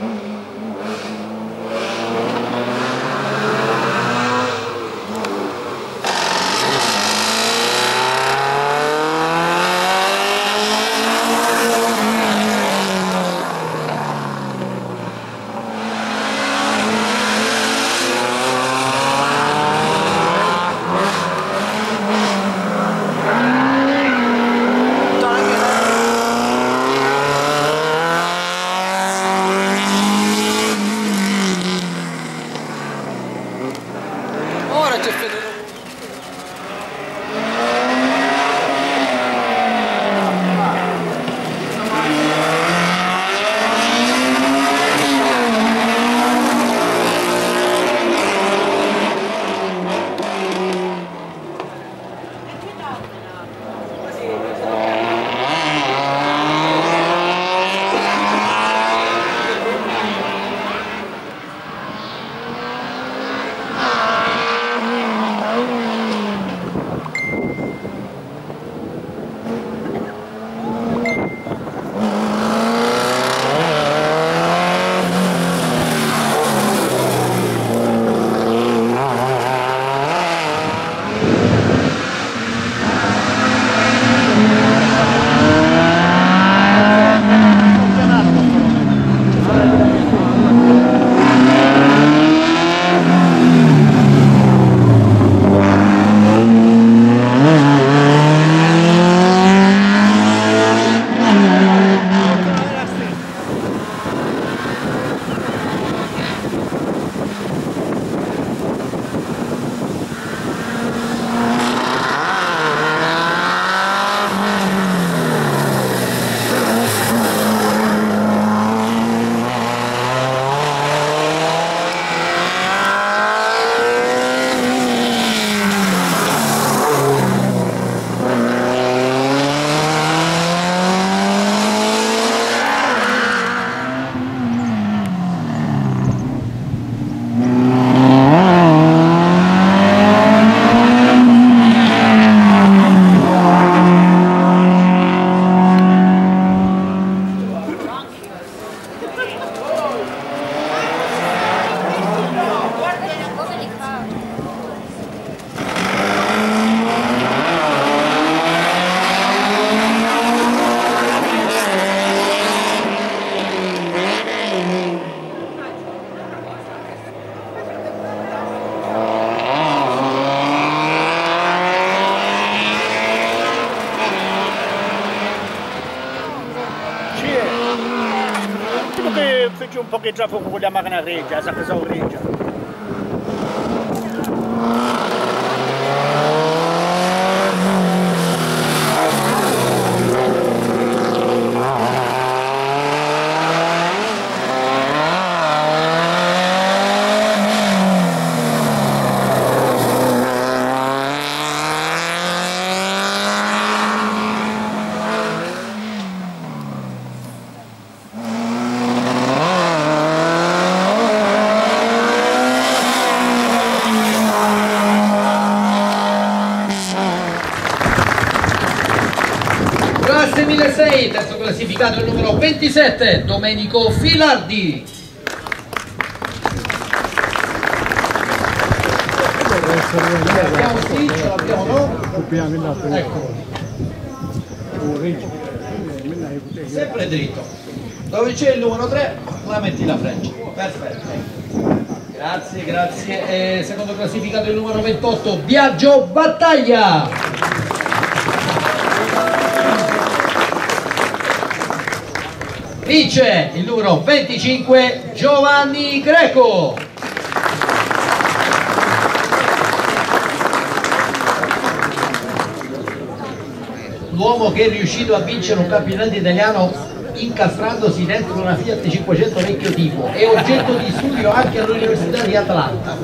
Mm-hmm. Un po' che già fuoco con la macchina reggia, sa cosa reggia. Classe 1006, terzo classificato il numero 27, Domenico Filardi. Abbiamo sì, ce l'abbiamo no? Ecco. Sempre dritto. Dove c'è il numero 3, la metti la freccia. Perfetto. Grazie, grazie. E secondo classificato il numero 28, Viaggio Battaglia. Vince il numero 25 Giovanni Greco. L'uomo che è riuscito a vincere un campionato italiano incastrandosi dentro una Fiat 500 vecchio tipo è oggetto di studio anche all'Università di Atlanta